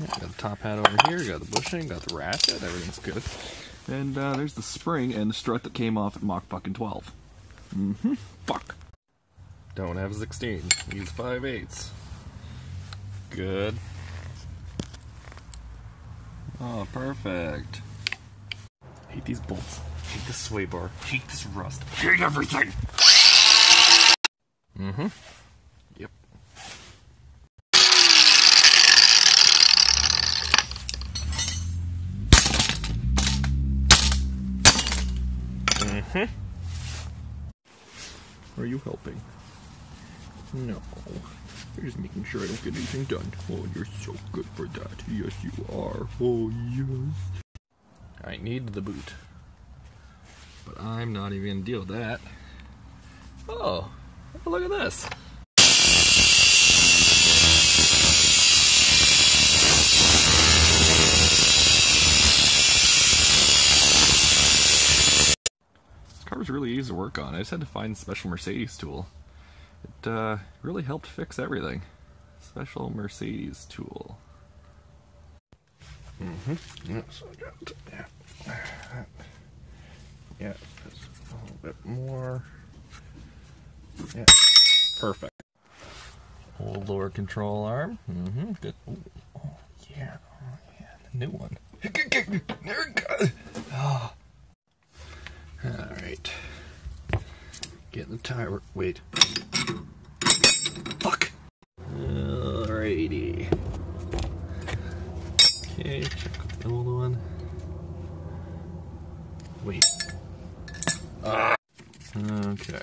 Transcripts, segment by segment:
Yeah, got the top hat over here, got the bushing, got the ratchet, everything's good. And uh, there's the spring and the strut that came off at Mach fucking 12. Mm-hmm. Fuck. Don't have 16. Use 5 eighths. Good. Oh, perfect. Hate these bolts. Hate this sway bar. Hate this rust. Hate everything! Mm-hmm. Mm-hmm. Are you helping? No. You're just making sure I don't get anything done. Oh, you're so good for that. Yes, you are. Oh, yes. I need the boot. But I'm not even gonna deal with that. Oh, look at. This was really easy to work on. I just had to find a special Mercedes tool. It uh, really helped fix everything. Special Mercedes tool. Mm-hmm. Yeah, so I got yeah. Yeah, just a little bit more. Yeah. Perfect. Old lower control arm. Mm-hmm. Good. Ooh. Oh, yeah. Oh, yeah. The new one. There we go. Oh. All right. Getting the tire. Wait. Fuck. Alrighty. Okay, check the old one. Wait. Ah. Okay.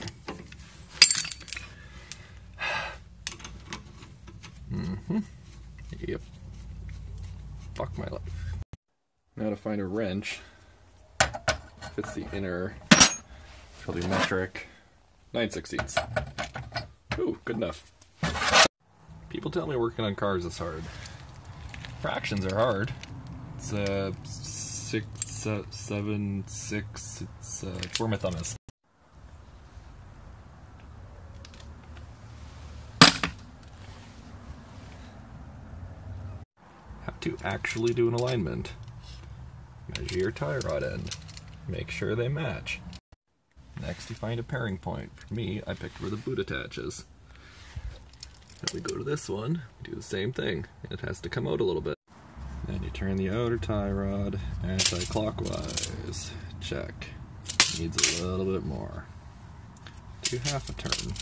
Mm-hmm. Yep. Fuck my life. Now to find a wrench. Fits the inner probably metric 9 sixteenths. Ooh, good enough. People tell me working on cars is hard. Fractions are hard. It's uh six, uh, seven, six. It's uh, it's where my thumb is. Have to actually do an alignment. Measure your tie rod end. Make sure they match. Next, you find a pairing point. For me, I picked where the boot attaches. Then we go to this one, do the same thing. It has to come out a little bit. Then you turn the outer tie rod anti-clockwise. Check. Needs a little bit more. Do half a turn.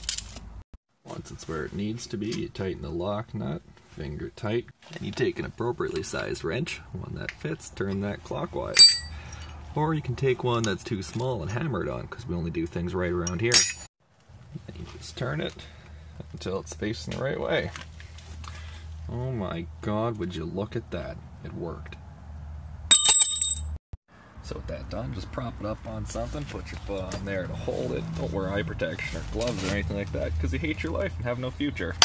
Once it's where it needs to be, you tighten the lock nut, finger tight, and you take an appropriately sized wrench, one that fits, turn that clockwise. Or you can take one that's too small and hammer it on, because we only do things right around here. And you just turn it until it's facing the right way. Oh my god, would you look at that? It worked. So with that done, just prop it up on something, put your foot on there to hold it. Don't wear eye protection or gloves or anything like that, because you hate your life and have no future.